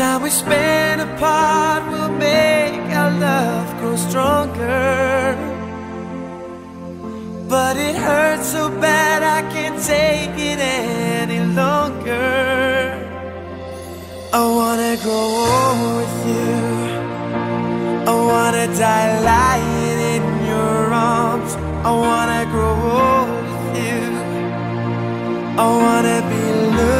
time we spend apart will make our love grow stronger. But it hurts so bad I can't take it any longer. I wanna grow old with you. I wanna die lying in your arms. I wanna grow old with you. I wanna be looking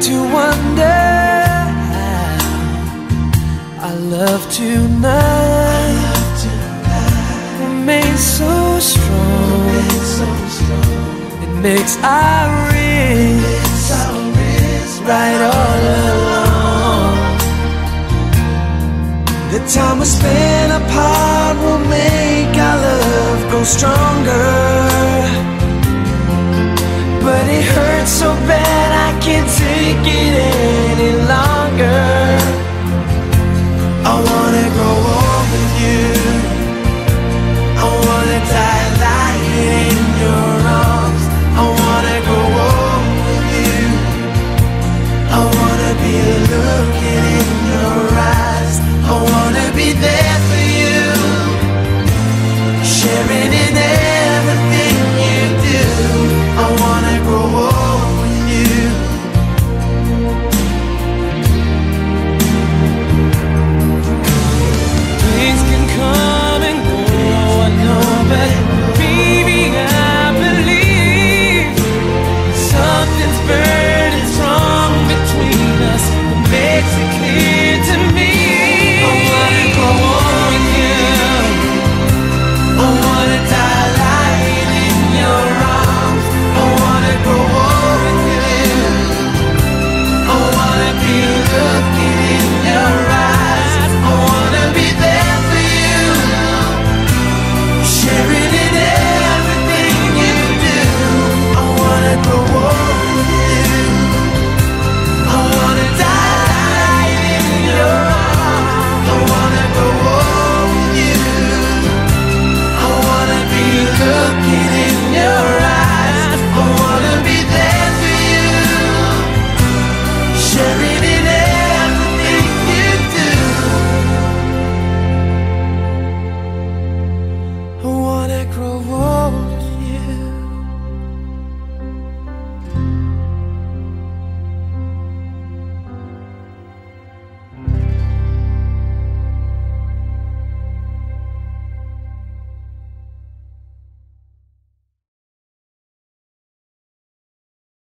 to wonder how our love tonight remains so strong. It makes our wrists right all along. The time we spend apart will make our love grow stronger. But it hurts